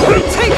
I will take